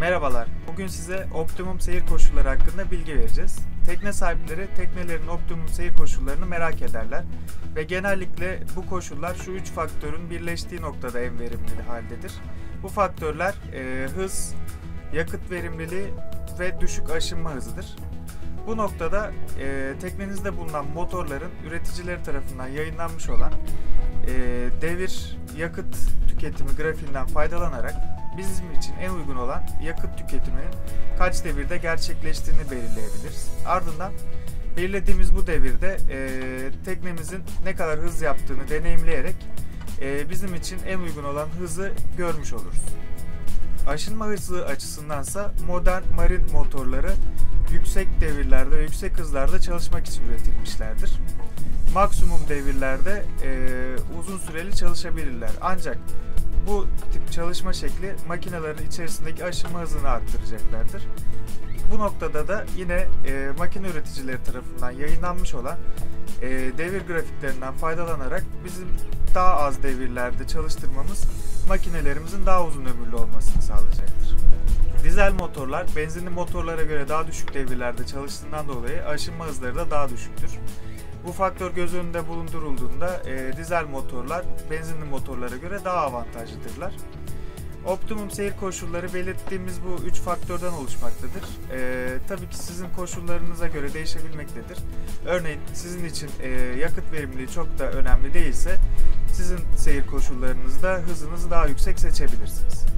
Merhabalar. Bugün size optimum seyir koşulları hakkında bilgi vereceğiz. Tekne sahipleri teknelerin optimum seyir koşullarını merak ederler ve genellikle bu koşullar şu üç faktörün birleştiği noktada en verimli haldedir. Bu faktörler e, hız, yakıt verimliliği ve düşük aşınma hızıdır. Bu noktada e, teknenizde bulunan motorların üreticileri tarafından yayınlanmış olan e, devir yakıt tüketimi grafiğinden faydalanarak bizim için en uygun olan yakıt tüketiminin kaç devirde gerçekleştiğini belirleyebiliriz. Ardından belirlediğimiz bu devirde e, teknemizin ne kadar hız yaptığını deneyimleyerek e, bizim için en uygun olan hızı görmüş oluruz. Aşınma hızı açısındansa modern marin motorları yüksek devirlerde yüksek hızlarda çalışmak için üretilmişlerdir. Maksimum devirlerde e, uzun süreli çalışabilirler. Ancak bu tip çalışma şekli makinelerin içerisindeki aşınma hızını arttıracaklardır. Bu noktada da yine e, makine üreticileri tarafından yayınlanmış olan e, devir grafiklerinden faydalanarak bizim daha az devirlerde çalıştırmamız makinelerimizin daha uzun ömürlü olmasını sağlayacaktır. Dizel motorlar benzinli motorlara göre daha düşük devirlerde çalıştığından dolayı aşınma hızları da daha düşüktür. Bu faktör göz önünde bulundurulduğunda e, dizel motorlar benzinli motorlara göre daha avantajlıdırlar. Optimum seyir koşulları belirttiğimiz bu üç faktörden oluşmaktadır. E, tabii ki sizin koşullarınıza göre değişebilmektedir. Örneğin sizin için e, yakıt verimliliği çok da önemli değilse sizin seyir koşullarınızda hızınızı daha yüksek seçebilirsiniz.